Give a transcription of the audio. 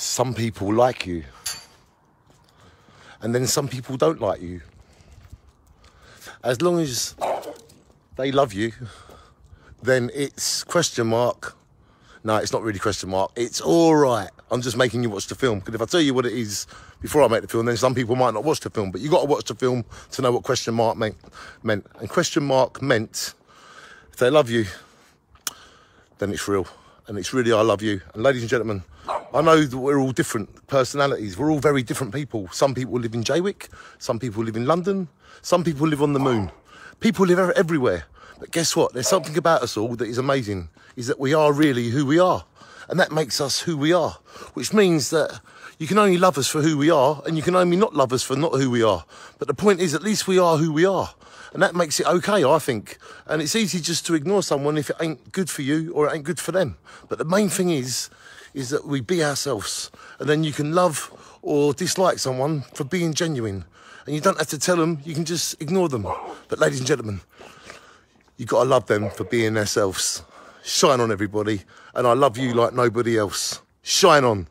some people like you. And then some people don't like you. As long as they love you, then it's question mark. No, it's not really question mark. It's all right. I'm just making you watch the film. Because if I tell you what it is before I make the film, then some people might not watch the film. But you got to watch the film to know what question mark meant. meant. And question mark meant if they love you, then it's real. And it's really I love you. And ladies and gentlemen, I know that we're all different personalities. We're all very different people. Some people live in Jaywick. Some people live in London. Some people live on the moon. People live everywhere. But guess what? There's something about us all that is amazing, is that we are really who we are. And that makes us who we are, which means that you can only love us for who we are and you can only not love us for not who we are. But the point is, at least we are who we are. And that makes it okay, I think. And it's easy just to ignore someone if it ain't good for you or it ain't good for them. But the main thing is, is that we be ourselves. And then you can love or dislike someone for being genuine. And you don't have to tell them, you can just ignore them. But ladies and gentlemen, you got to love them for being themselves. Shine on everybody. And I love you like nobody else. Shine on.